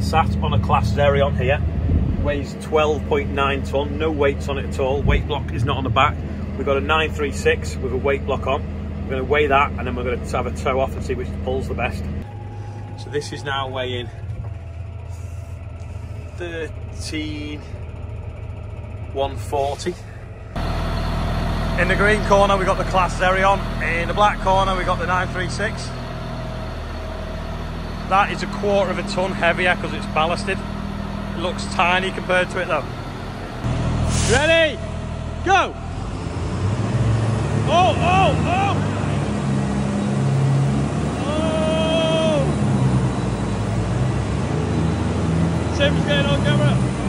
Sat on a Claas Xerion here. Weighs 12.9 ton, no weights on it at all. Weight block is not on the back. We've got a 936 with a weight block on. We're going to weigh that and then we're going to have a tow off and see which pulls the best. So this is now weighing 13 140. In the green corner we've got the Claas Xerion, in the black corner we've got the 936. That is a quarter of a ton heavier because it's ballasted. It looks tiny compared to it though. Ready? Go! Oh, oh, oh! oh! Sam's getting on camera.